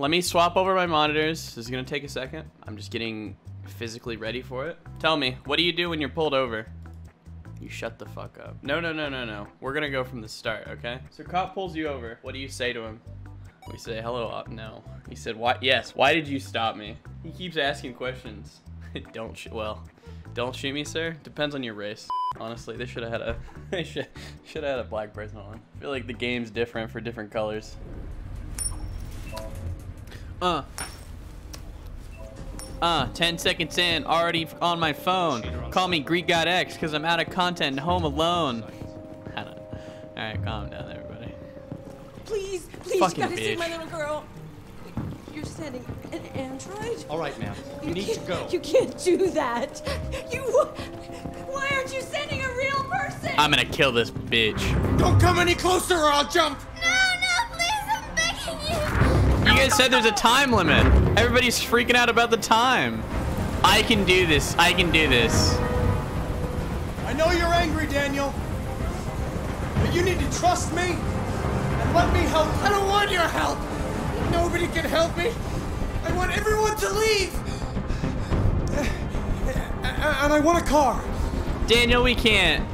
Let me swap over my monitors. This is gonna take a second. I'm just getting physically ready for it. Tell me, what do you do when you're pulled over? You shut the fuck up. No, no, no, no, no. We're gonna go from the start, okay? So cop pulls you over. What do you say to him? We say, hello, uh, no. He said, why, yes, why did you stop me? He keeps asking questions. don't shoot, well, don't shoot me, sir. Depends on your race. Honestly, they should have had a, they should, should have had a black person on. I feel like the game's different for different colors. Uh. Uh, 10 seconds in, already on my phone. Call me Greek God X because I'm out of content and home alone. Alright, calm down, everybody. Please, please, Fucking you gotta see my little girl. You're sending an android? All right, ma'am. You need to go. You can't do that. You. Why aren't you sending a real person? I'm gonna kill this bitch. Don't come any closer or I'll jump. Guys said there's a time limit. Everybody's freaking out about the time. I can do this. I can do this. I know you're angry, Daniel. But you need to trust me and let me help. I don't want your help. Nobody can help me. I want everyone to leave. And I want a car. Daniel, we can't.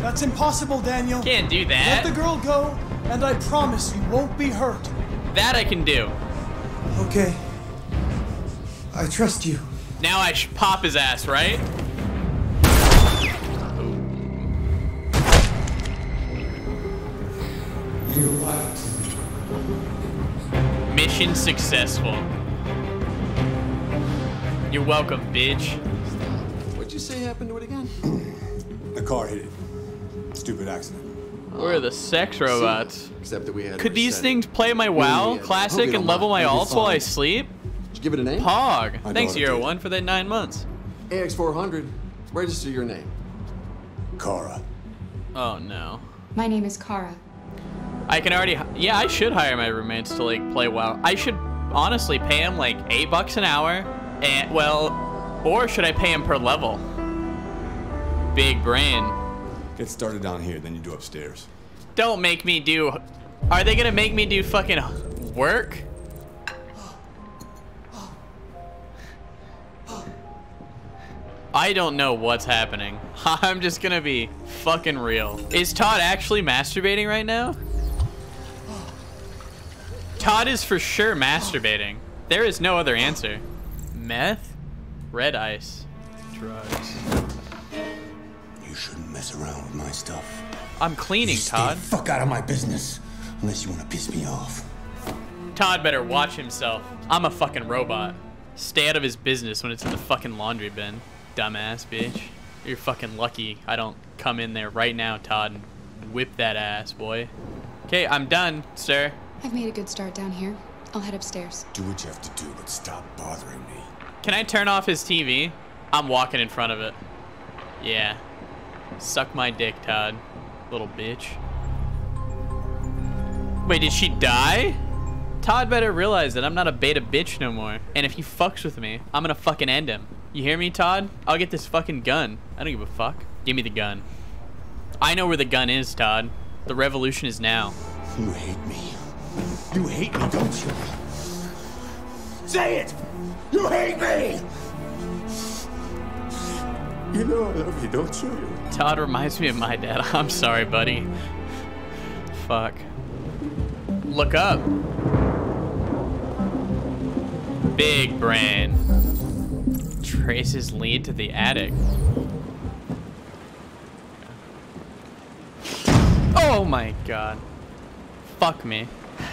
That's impossible, Daniel. Can't do that. Let the girl go, and I promise you won't be hurt. That I can do. Okay. I trust you. Now I should pop his ass, right? You lied Mission successful. You're welcome, bitch. What'd you say happened to it again? The car hit it. Stupid accident. We're the sex robots. Except that we had. Could these things play my WoW Yeah, classic hope you and level my mind. Alts while I sleep? Did you give it a name? Pog. My Thanks, daughter Hero. One, for that nine months. AX400. Register your name. Kara. Oh no. My name is Kara. I can already. Yeah, I should hire my roommates to like play WoW. I should honestly pay them like eight bucks an hour, and well, or should I pay them per level? Big brain. Get started down here, then you do upstairs. Don't make me do. Are they gonna make me do fucking work? I don't know what's happening. I'm just gonna be fucking real. Is Todd actually masturbating right now? Todd is for sure masturbating. There is no other answer. Meth? Red ice. Drugs. You shouldn't mess around with my stuff. I'm cleaning, Stay Todd. the fuck out of my business. Unless you want to piss me off. Todd better watch himself. I'm a fucking robot. Stay out of his business when it's in the fucking laundry bin. Dumbass bitch. You're fucking lucky I don't come in there right now, Todd, and whip that ass, boy. Okay, I'm done, sir. I've made a good start down here. I'll head upstairs. Do what you have to do, but stop bothering me. Can I turn off his TV? I'm walking in front of it. Yeah. Suck my dick, Todd. Little bitch. Wait, did she die? Todd better realize that I'm not a beta bitch no more. And if he fucks with me, I'm gonna fucking end him. You hear me, Todd? I'll get this fucking gun. I don't give a fuck. Give me the gun. I know where the gun is, Todd. The revolution is now. You hate me. You hate me, don't you? Say it! You hate me! You know I love you, don't you? Todd reminds me of my dad. I'm sorry, buddy. Fuck. Look up. Big brain. Traces lead to the attic. Oh my god. Fuck me.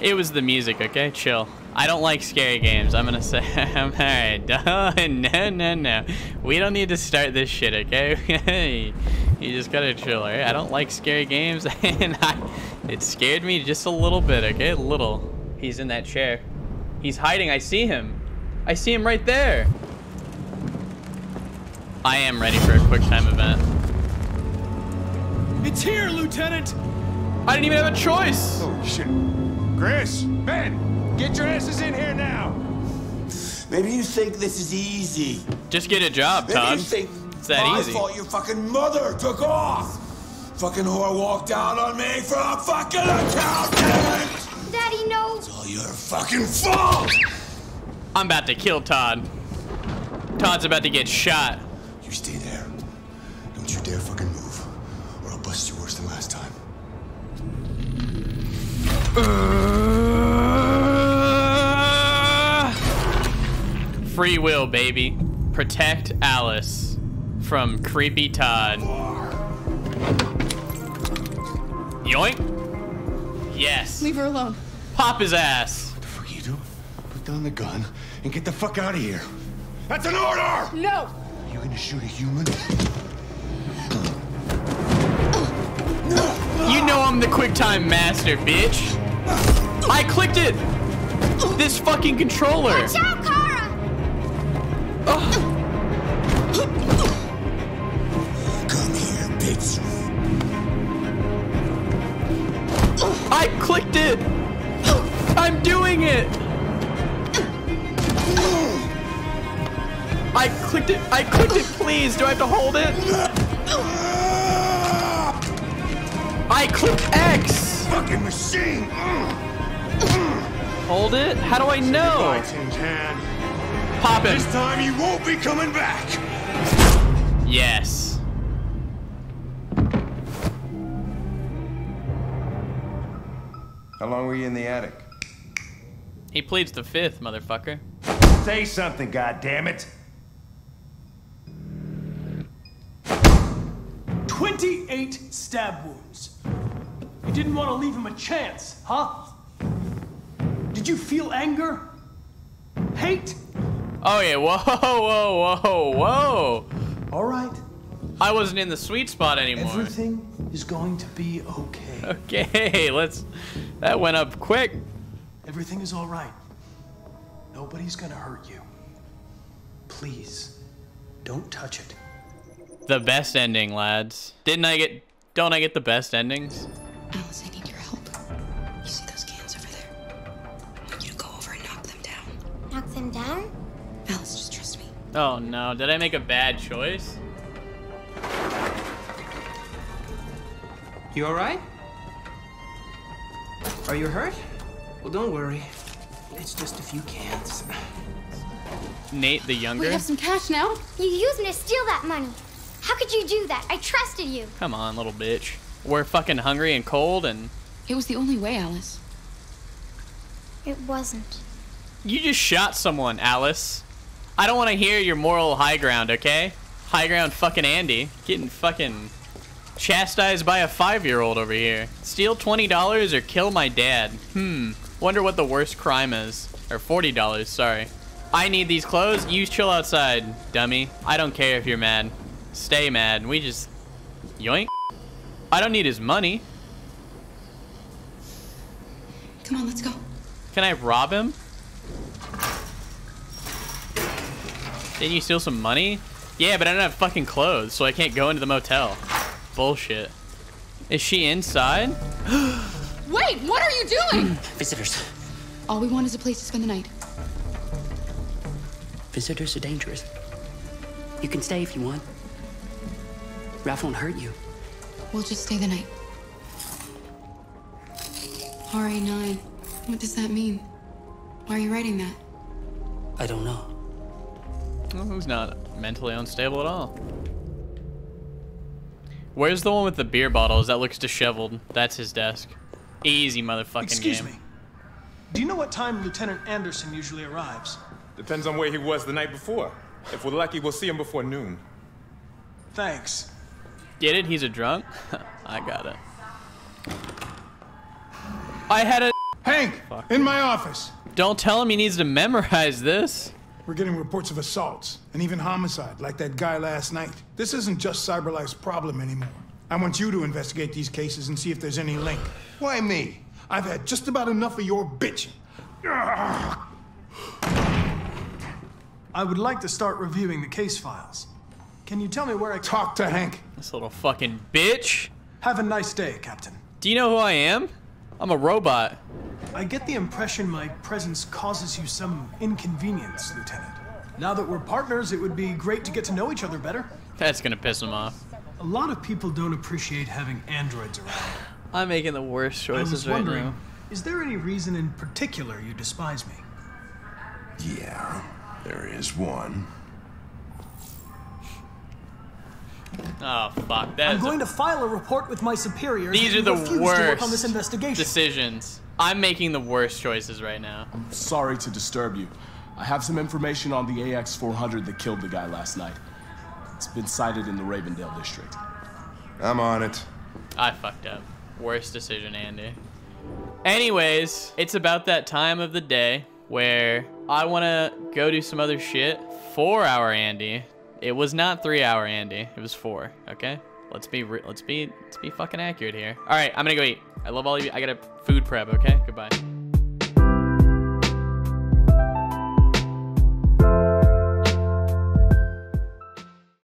It was the music, okay? Chill. I don't like scary games. I'm gonna say, I'm alright. No, no, no. We don't need to start this shit, okay? you just gotta chill, alright? I don't like scary games, and I, it scared me just a little bit, okay? A little. He's in that chair. He's hiding. I see him. I see him right there. I am ready for a quick time event. It's here, Lieutenant. I didn't even have a choice. Oh shit. Chris, Ben, get your asses in here now. Maybe you think this is easy. Just get a job, Maybe Todd. you think It's that my easy. fault your fucking mother took off. Fucking whore walked out on me for a fucking accountant. Daddy, no. It's all your fucking fault! I'm about to kill Todd. Todd's about to get shot. You stay there. Don't you dare fucking move, or I'll bust you worse than last time. Free will, baby. Protect Alice from creepy Todd. Yoink. Yes. Leave her alone. Pop his ass. What the fuck are you doing? Put down the gun and get the fuck out of here. That's an order! No! You gonna shoot a human? You know I'm the QuickTime master, bitch. I clicked it. This fucking controller. Out, Come here, bitch. I clicked it. I'm doing it. I clicked it. I clicked it. Please, do I have to hold it? I clicked X. Fucking machine! Hold it. How do I know? Bye, Tin Can. Pop it. This time you won't be coming back! Yes. How long were you in the attic? He pleads the fifth, motherfucker. Say something, goddammit! 28 stab wounds. You didn't want to leave him a chance, huh? Did you feel anger? Hate? Oh yeah. Whoa, whoa, whoa, whoa. All right. I wasn't in the sweet spot anymore. Everything is going to be okay. Okay, let's. That went up quick. Everything is all right. Nobody's gonna hurt you. Please, don't touch it. The best ending, lads. Didn't I get? Don't I get the best endings? Alice, Oh no, did I make a bad choice? You alright? Are you hurt? Well, don't worry. It's just a few cans. Nate the Younger? We younger. have some cash now. You used me to steal that money. How could you do that? I trusted you. Come on, little bitch. We're fucking hungry and cold, and It was the only way, Alice. It wasn't. you just shot someone, Alice. I don't want to hear your moral high ground, okay? High ground, fucking Andy, getting fucking chastised by a five-year-old over here. Steal twenty dollars or kill my dad. Hmm. Wonder what the worst crime is. Or forty dollars. Sorry. I need these clothes. You chill outside, dummy. I don't care if you're mad. Stay mad. We just yoink. I don't need his money. Come on, let's go. Can I rob him? Didn't you steal some money? Yeah, but I don't have fucking clothes, so I can't go into the motel. Bullshit. Is she inside? Wait, what are you doing? Visitors. All we want is a place to spend the night. Visitors are dangerous. You can stay if you want. Ralph won't hurt you. We'll just stay the night. RA9. What does that mean? Why are you writing that? I don't know. Well, who's not mentally unstable at all? Where's the one with the beer bottles that looks disheveled? That's his desk. Easy motherfucking Excuse game. me. Do you know what time Lieutenant Anderson usually arrives? Depends on where he was the night before. If we're lucky, we'll see him before noon. Thanks. Get it? He's a drunk? I got it. I had a. Hank, in my office. Don't tell him he needs to memorize this. We're getting reports of assaults and even homicide, like that guy last night. This isn't just CyberLife's problem anymore. I want you to investigate these cases and see if there's any link. Why me? I've had just about enough of your bitching. I would like to start reviewing the case files. Can you tell me where I Talk to Hank. This little fucking bitch. Have a nice day, Captain. Do you know who I am? I'm a robot. I get the impression my presence causes you some inconvenience, Lieutenant. Now that we're partners, it would be great to get to know each other better. That's gonna piss him off. A lot of people don't appreciate having androids around. I'm making the worst I choices was right wondering, now. Is there any reason in particular you despise me? Yeah, there is one. Oh fuck! That I'm is a- going to file a report with my superiors. These are the refuse to work on this worst investigation. decisions. I'm making the worst choices right now. I'm sorry to disturb you. I have some information on the AX 400 that killed the guy last night. It's been sighted in the Ravendale district. I'm on it. I fucked up. Worst decision, Andy. Anyways, it's about that time of the day where I want to go do some other shit. for our Andy. It was not three hour Andy. It was four. Okay. Let's be let's be let's be fucking accurate here. All right, I'm gonna go eat. I love all of you. I gotta food prep. Okay. Goodbye.